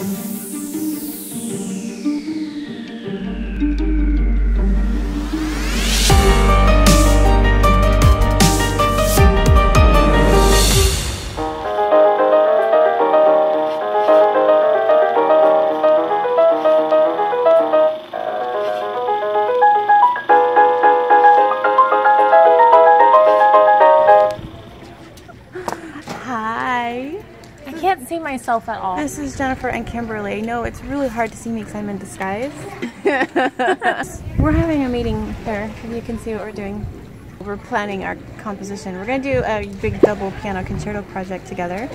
I can't see myself at all. This is Jennifer and Kimberly. No, it's really hard to see me because I'm in disguise. we're having a meeting there. If you can see what we're doing. We're planning our composition. We're going to do a big double piano concerto project together.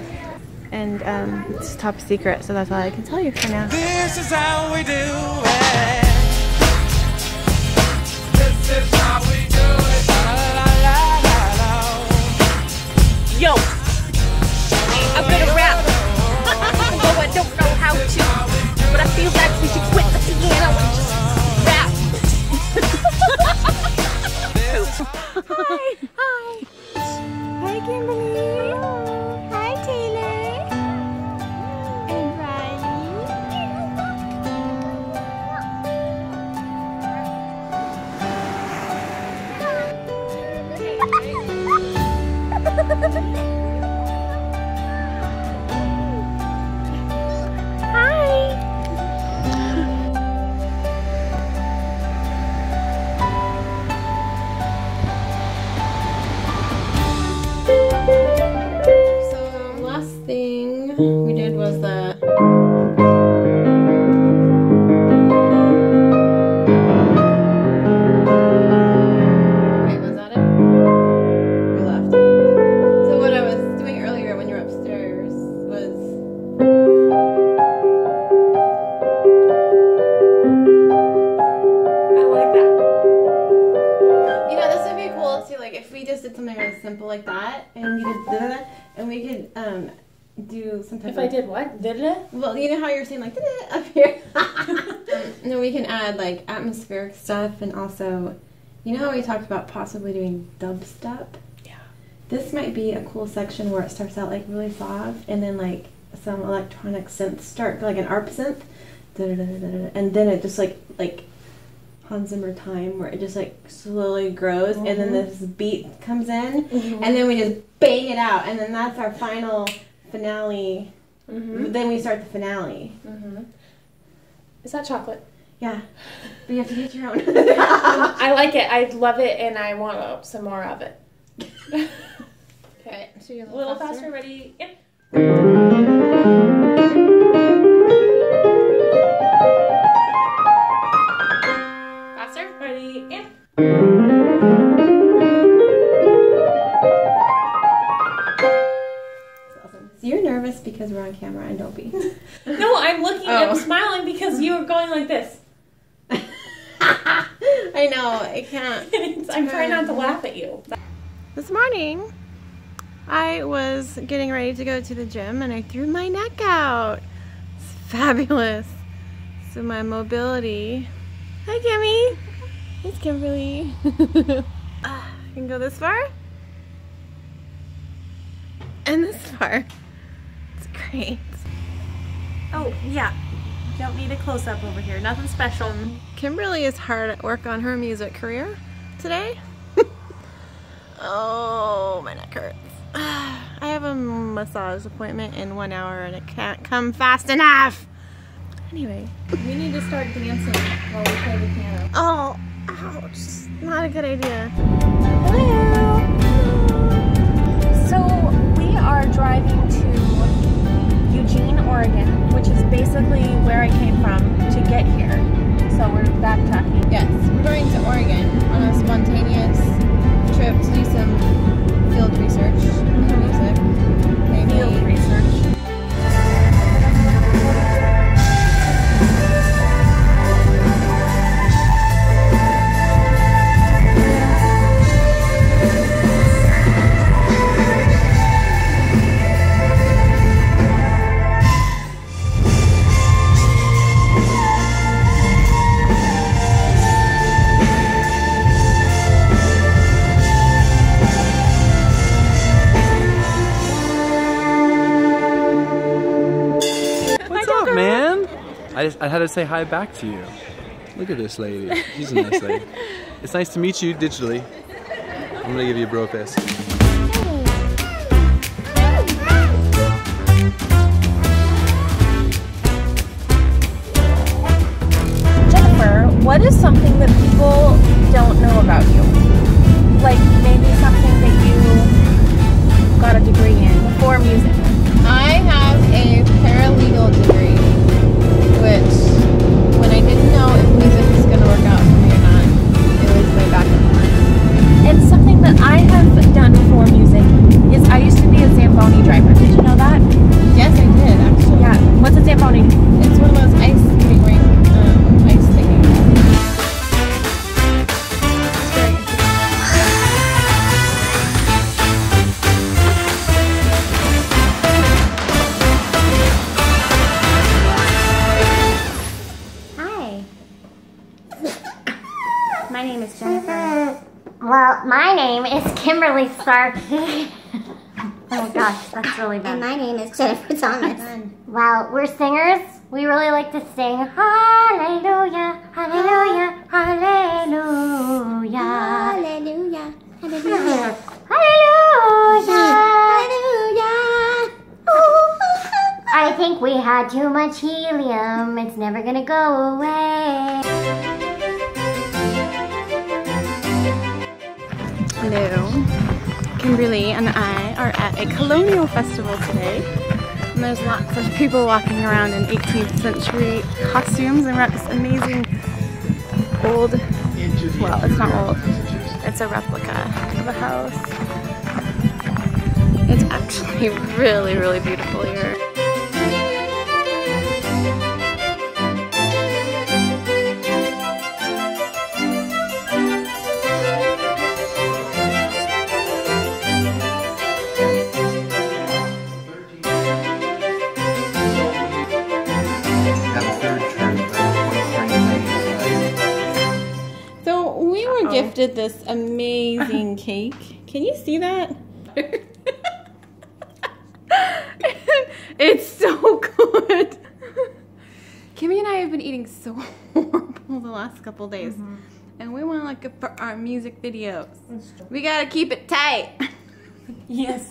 And um, it's top secret, so that's all I can tell you for now. This is how we do it. This is how we do it. La, la, la, la, la. Yo, but I feel like we should quit the piano and just rap. Hi. Hi. Hi, Kimberly. Also, you know how we talked about possibly doing dubstep. Yeah. This might be a cool section where it starts out like really soft, and then like some electronic synths start like an ARP synth, and then it just like like Hans Zimmer time where it just like slowly grows, and then mm-hmm. this beat comes in, mm-hmm. and then we just bang it out, and then that's our final finale. Mm-hmm. Then we start the finale. Is that chocolate? Yeah, but you have to get your own. I like it. I love it, and I want uh, some more of it. okay, so you're A little faster. Ready? Yep. Faster. Ready? Yep. Awesome. You're nervous because we're on camera, and don't be. No, I'm looking. Oh. I'm smiling because you were going like this. I know. I can't. I'm trying not to laugh at you. This morning, I was getting ready to go to the gym and I threw my neck out. It's fabulous. So my mobility. Hi, Kimmy. It's Kimberly. Ah, I can go this far and this far. It's great. Oh yeah. Don't need a close up over here. Nothing special. Kimberly is hard at work on her music career today. oh, my neck hurts. I have a massage appointment in one hour and it can't come fast enough. Anyway. We need to start dancing while we play the piano. Oh, ouch. Not a good idea. Hello. So we are driving to Eugene, Oregon, which is basically where I came from to get here. So we're backtracking. Yes, we're going to Oregon on a spontaneous trip to do some field research in music. Maybe Field research. I I had to say hi back to you. Look at this lady. She's a nice lady. It's nice to meet you digitally. I'm gonna give you a bro fist. Jennifer, what is something that people don't know about you? Like maybe something that you got a degree in for music. I have a Kimberly Starkey. oh gosh, that's really bad. And my name is Jennifer Thomas. Well, we're singers. We really like to sing Hallelujah, Hallelujah, Hallelujah. Hallelujah. Hallelujah. Hallelujah. Hallelujah. I think we had too much helium. It's never gonna go away. Hello. Kimberly and I are at a colonial festival today. And there's lots of people walking around in 18th century costumes and we're at this amazing old, well, it's not old, it's a replica of a house. It's actually really, really beautiful here. Were gifted this amazing cake. Can you see that? it's so good. Kimmy and I have been eating so horrible the last couple days. And we want to look good for our music videos. We gotta keep it tight. Yes.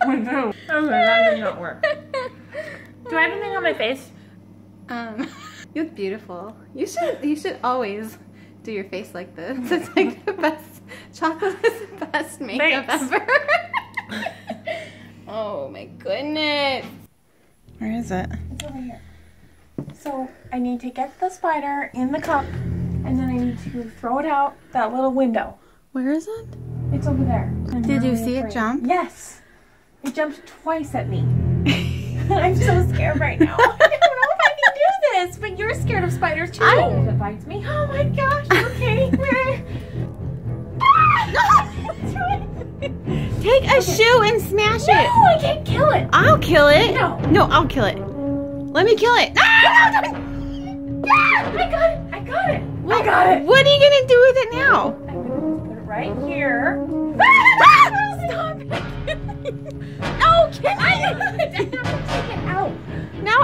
I do. Okay, that did not work. Do I have anything on my face? Um, you look beautiful. You should you should always do your face like this. It's like the best chocolate is the best makeup Thanks. ever. oh my goodness. Where is it? It's over here. So I need to get the spider in the cup, and then I need to throw it out that little window. Where is it? It's over there. I'm Did you really see it afraid. jump? Yes. It jumped twice at me. I'm so scared right now. I don't know if I can but you're scared of spiders too. I- If it bites me. Oh my gosh. Okay. Take a shoe and smash no, it. I can't kill it. I'll kill it. No. No, I'll kill it. Let me kill it. Ah! Ah, I got it. I got it. I got it. What are you gonna do with it now? I'm gonna put it right here. Stop it. no, Kimmy. I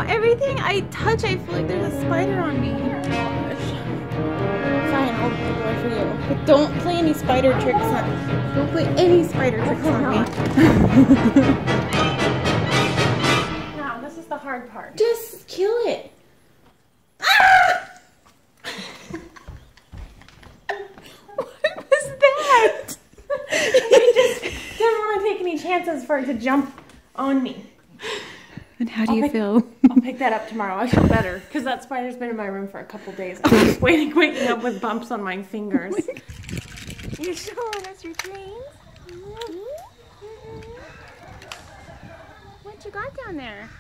everything I touch, I feel like there's a spider on me. Oh Fine, I'll do it for you. But don't play any spider tricks on me. Don't play any spider tricks on me. Now, this is the hard part. Just kill it. Ah! what was that? I just didn't want to take any chances for it to jump on me. And how do you pick- feel? I'll pick that up tomorrow. I feel better because that spider's been in my room for a couple days. I'm just waiting, waking up with bumps on my fingers. You're showing us your dreams. What you got down there?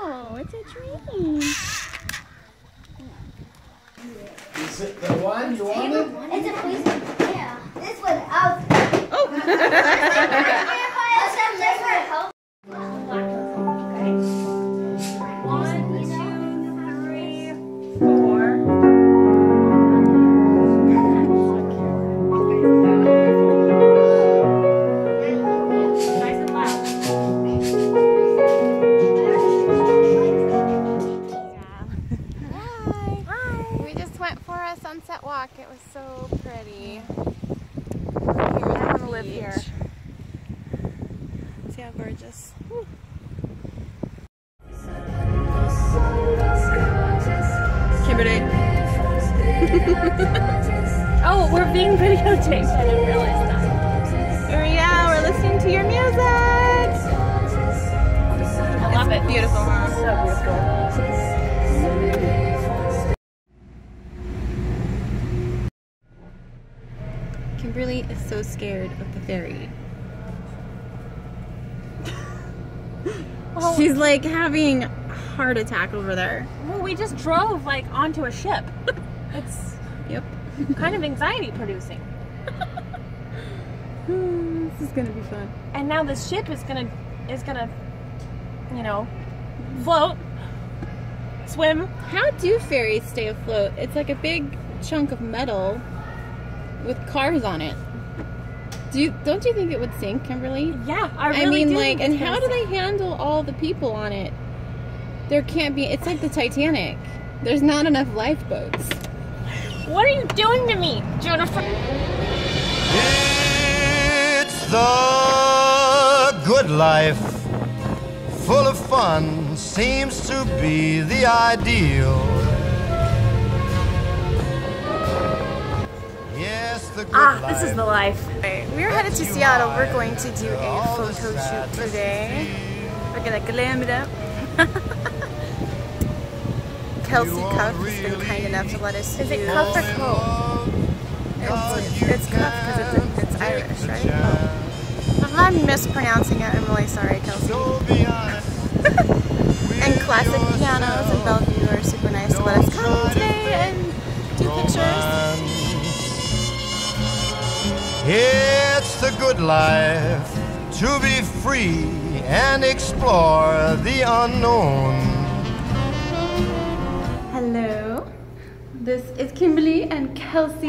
Oh, it's a dream. Is it the one you wanted? It's a police Yeah. This one out. Oh. Oh, being videotaped. I didn't realize that. Yeah, we're listening to your music. I love it. Beautiful, huh? So beautiful. Kimberly is so scared of the ferry. She's like having a heart attack over there. Well, we just drove like onto a ship. It's Yep. kind of anxiety producing. this is gonna be fun. And now the ship is gonna is gonna, you know, float, swim. How do ferries stay afloat? It's like a big chunk of metal with cars on it. Do you don't you think it would sink, Kimberly? Yeah, I really I, mean, do like, and how do they handle all the people on it? There can't be. It's like the Titanic. There's not enough lifeboats. Sink. What are you doing to me, Jennifer? It's the good life, full of fun, seems to be the ideal. Yes, the good Ah, life. this is the life. We're headed to Seattle. We're going to do a photo shoot today. We're gonna glam it up. Kelsey Keogh has been kind enough to let us Is it cuff or coat? It's, it's Cuff because it's, it's Irish, right? Oh. If I'm mispronouncing it, I'm really sorry, Kelsey. So be honest. And classic pianos in Bellevue are super nice to let us come today and do pictures. It's the good life to be free and explore the unknown. This is Kimberly and Kelsey.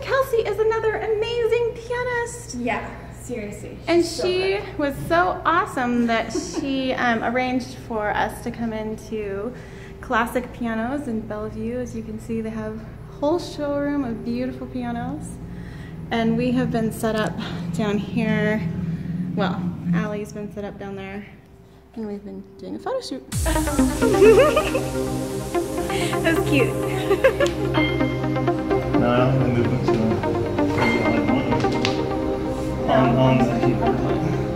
Kelsey is another amazing pianist. Yeah, seriously. And she was so awesome that she um, arranged for us to come into Classic Pianos in Bellevue. As you can see, they have a whole showroom of beautiful pianos. And we have been set up down here. Well, Ali's been set up down there. And we've been doing a photo shoot. That's cute. No, I don't think are on, on the keyboard.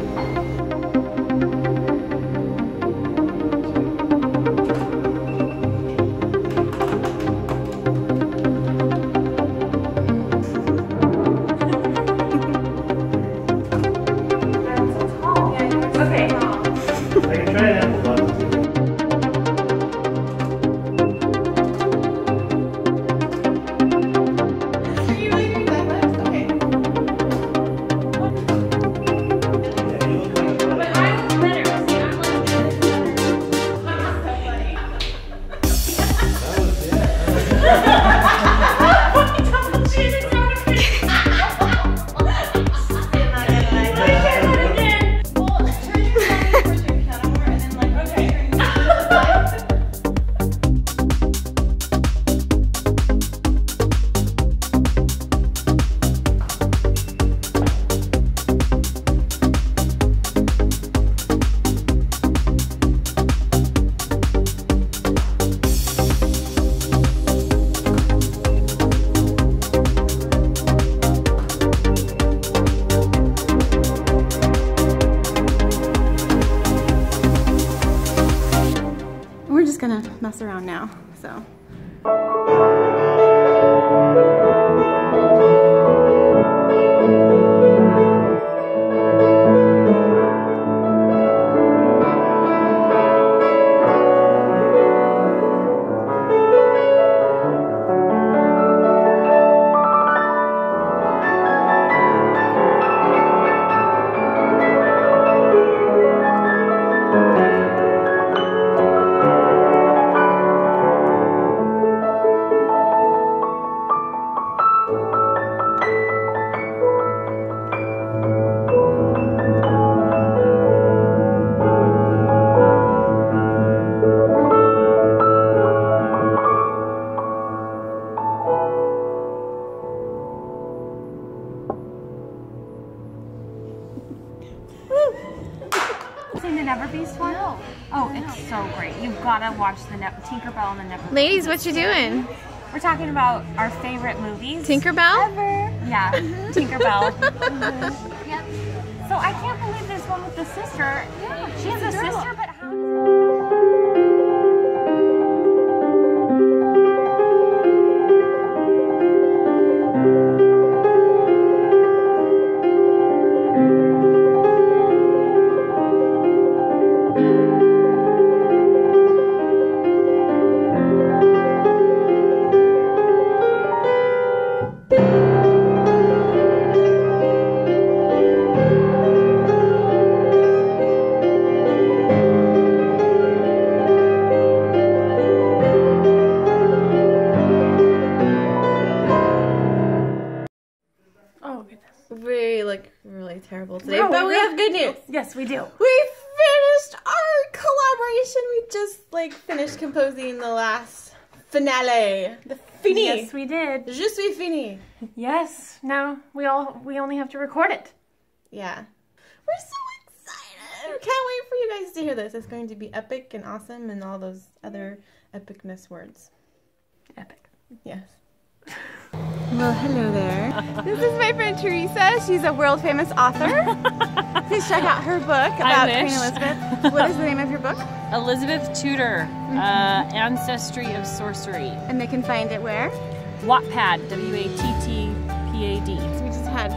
Mess around now, so. Ne- Tinkerbell and the Never Ladies, what you doing? We're talking about our favorite movies. Tinkerbell? Yeah, mm-hmm. Tinkerbell. Mm-hmm. Yep. So I can't believe there's one with the sister. Yeah, she has a sister, but Yes, we do. We finished our collaboration. We just like finished composing the last finale. The fini. Yes, we did. Je suis fini. Yes. Now we all we only have to record it. Yeah. We're so excited. Can't wait for you guys to hear this. It's going to be epic and awesome and all those other epicness words. Epic. Yes. Well, hello there. this is my friend Theresa. She's a world famous author. Please check out her book about Queen. Elizabeth. What is the name of your book? Elizabeth Tudor, uh, Ancestry of Sorcery. And they can find it where? Wattpad, W A T T P A D. We just had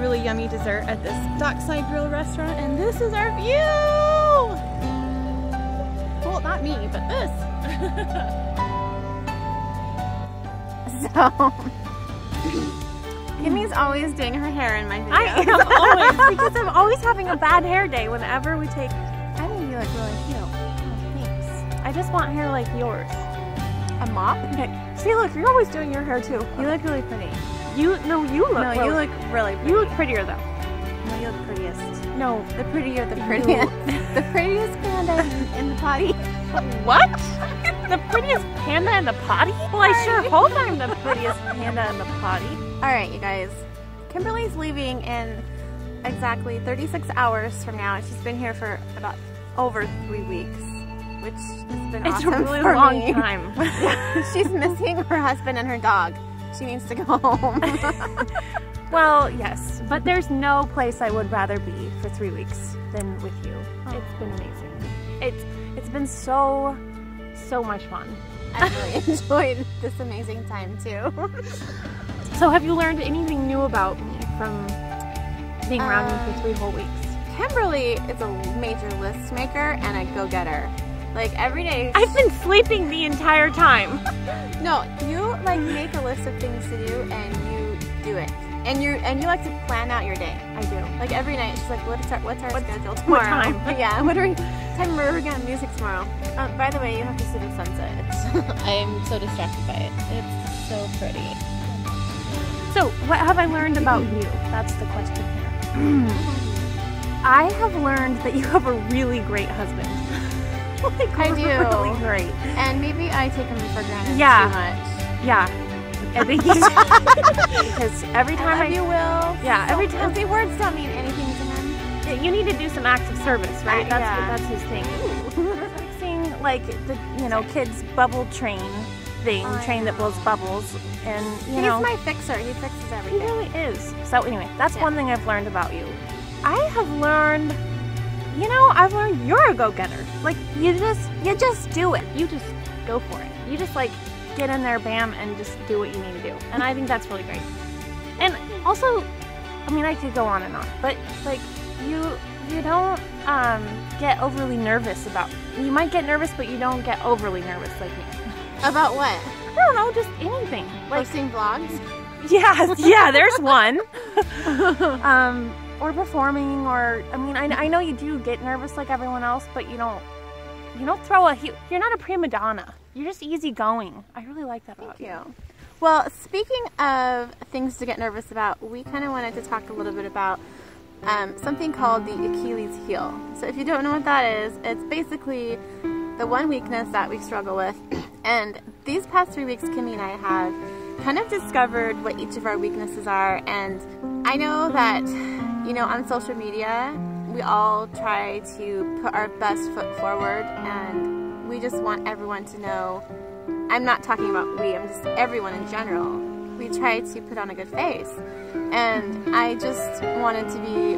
really yummy dessert at this Dockside Grill restaurant, and this is our view. Well, not me, but this. so, Kimmy's always doing her hair in my videos. I am always because I'm always having a bad hair day whenever we take. I think you look really cute. Oh, thanks. I just want hair like yours. A mop? See, look, you're always doing your hair too. You look really pretty. You no, you look. no, you look really pretty. You look prettier though. No, you look prettiest. No, The prettier, the prettiest. the prettiest panda in, in the potty. what? the prettiest panda in the potty? Well, I sure hope I'm the prettiest panda in the potty. All right, you guys. Kimberly's leaving in exactly 36 hours from now. She's been here for about over three weeks, which has been It's a awesome really for long me. time. She's missing her husband and her dog. She needs to go home. Well, yes, but there's no place I would rather be for three weeks than with you. Oh. It's been amazing. It's it's been so so much fun. I really enjoyed this amazing time too. So, have you learned anything new about me from being around you for three whole weeks? Kimberly is a major list maker and a go-getter. Like every day. I've been sleeping the entire time. No, you like make a list of things to do and you do it. And you and you like to plan out your day. I do. Like every night, she's like, "What's our what's our What's- schedule what tomorrow?" time? yeah, what are we? Time we're gonna have music tomorrow. Um, by the way, you have to see the sunset. I am so distracted by it. It's so pretty. So, what have I learned about you? That's the question here. I have learned that you have a really great husband. like, I do. Really great. And maybe I take him for granted Yeah. too much. Yeah. I think he's because every time I I, you, Will. Yeah, every time- the words don't mean anything to him. you need to do some acts of service, right? Uh, that's yeah. that's his thing. Fixing like the you know kids bubble train thing, I train that blows bubbles, and you He's know my fixer. He fixes everything. he really is. So anyway, that's Yeah. one thing I've learned about you. I have learned, you know, I've learned you're a go-getter. Like you just you just do it. You just go for it. You just like get in there, bam, and just do what you need to do. And I think that's really great. And also, I mean, I could go on and on, but like you you don't um, get overly nervous about. You might get nervous, but you don't get overly nervous like me. About what? I don't know, just anything. Like Posting vlogs. yeah, yeah, there's one. um, or performing, or I mean, I, I know you do get nervous like everyone else, but you don't you don't throw a you're not a prima donna. You're just easygoing. I really like that about Thank you. Well, speaking of things to get nervous about, we kind of wanted to talk a little bit about um, something called the Achilles heel. So, if you don't know what that is, it's basically the one weakness that we struggle with. And these past three weeks, Kimmy and I have kind of discovered what each of our weaknesses are. And I know that, you know, on social media, we all try to put our best foot forward, and we just want everyone to know I'm not talking about we, I'm just everyone in general. We try to put on a good face. And I just wanted to be,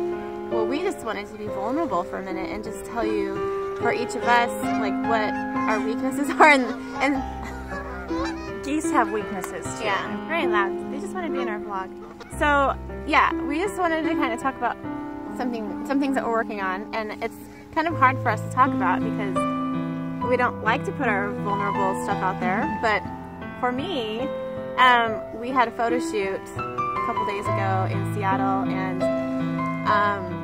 well, we just wanted to be vulnerable for a minute and just tell you, for each of us, like what our weaknesses are. And, and Geese have weaknesses too. yeah, very loud. They just want to be in our vlog. So yeah, we just wanted to kind of talk about something, some things that we're working on, and it's kind of hard for us to talk about because we don't like to put our vulnerable stuff out there. But for me, um, we had a photo shoot a couple days ago in Seattle, and um,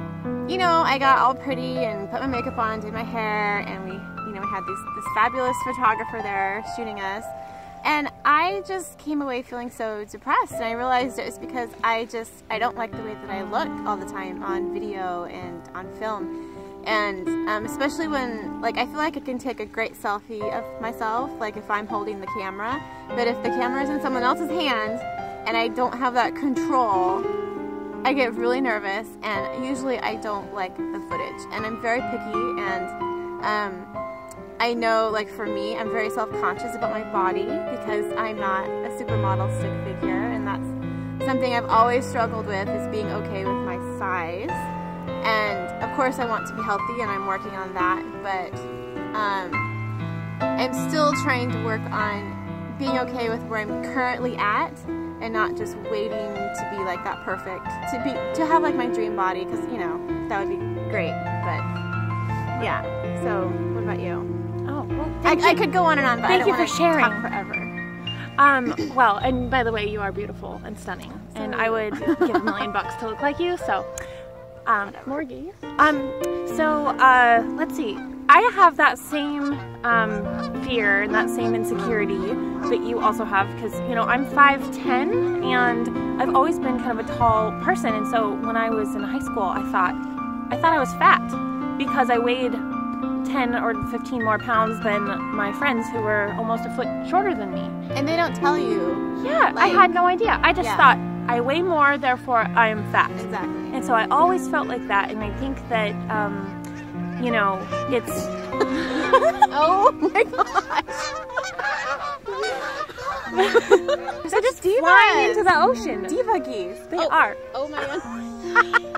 you know, I got all pretty and put my makeup on, did my hair, and we, you know, we had this fabulous photographer there shooting us. And I just came away feeling so depressed, and I realized it was because I just I don't like the way that I look all the time on video and on film, and um, especially when like I feel like I can take a great selfie of myself, like if I'm holding the camera, but if the camera is in someone else's hand and I don't have that control, I get really nervous, and usually I don't like the footage, and I'm very picky and. Um, I know, like for me, I'm very self-conscious about my body because I'm not a supermodel stick figure, and that's something I've always struggled with is being okay with my size. And of course, I want to be healthy, and I'm working on that. But um, I'm still trying to work on being okay with where I'm currently at, and not just waiting to be like that perfect to be to have like my dream body because you know that would be great. But yeah. So what about you? Oh, well, I, thank I you. could go on and on, but Thank you for sharing. talk forever. Um, well, and by the way, you are beautiful and stunning, and I would give a million bucks to look like you. So, um, more geese. Um, so uh, let's see. I have that same um, fear and that same insecurity that you also have because you know I'm 5'10 and I've always been kind of a tall person, and so when I was in high school, I thought I thought I was fat because I weighed 10 or 15 more pounds than my friends who were almost a foot shorter than me. And they don't tell you. Yeah, I had no idea. I just Yeah. thought I weigh more, therefore I am fat. Exactly. And so I always felt like that, and I think that, um, you know, it's. oh my gosh. They're just flying into the ocean. Diva geese. They oh, are. Oh my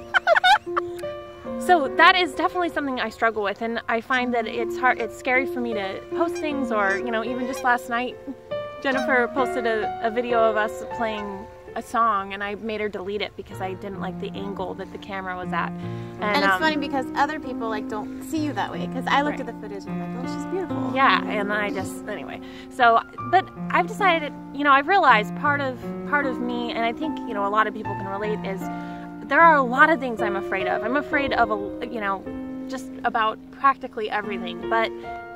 god. So that is definitely something I struggle with, and I find that it's hard. It's scary for me to post things, or you know, even just last night, Jennifer posted a, a video of us playing a song, and I made her delete it because I didn't like the angle that the camera was at. And, And it's um, funny because other people like don't see you that way. Because I looked Right. at the footage and I'm like, oh, she's beautiful. Yeah, and I just anyway. So, but I've decided, you know, I've realized part of part of me, and I think you know a lot of people can relate is there are a lot of things I'm afraid of. I'm afraid of a, you know, just about practically everything. But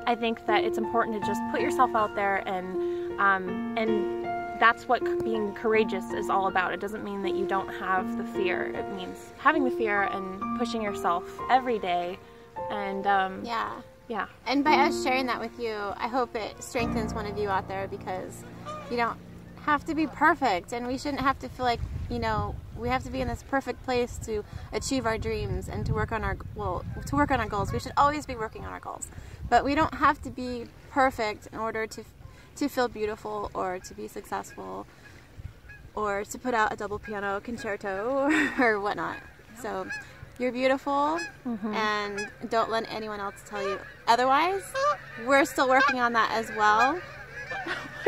I think that it's important to just put yourself out there and um, and that's what being courageous is all about. It doesn't mean that you don't have the fear. It means having the fear and pushing yourself every day. And um, Yeah. yeah. And by us sharing that with you, I hope it strengthens one of you out there because you don't have to be perfect and we shouldn't have to feel like, you know, we have to be in this perfect place to achieve our dreams and to work on our well, to work on our goals. We should always be working on our goals. But we don't have to be perfect in order to to feel beautiful or to be successful or to put out a double piano concerto or, whatnot. So you're beautiful mm-hmm. and don't let anyone else tell you otherwise. We're still working on that as well.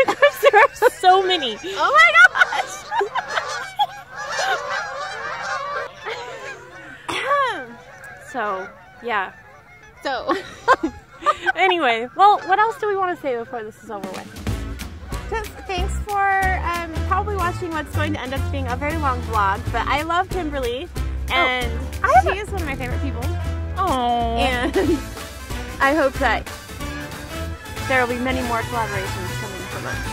there are so many. Oh my gosh! So, yeah. so, Anyway, well, what else do we want to say before this is over with? just thanks for um, probably watching what's going to end up being a very long vlog. But I love Kimberly, and she is one of my favorite people. Oh. And I hope that there will be many more collaborations coming from us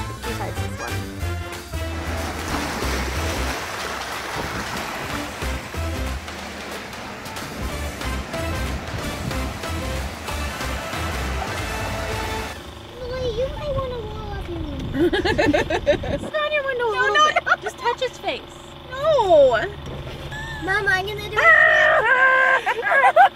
Your window no, no. No. Just touch his face. No. Mama, I'm gonna do it.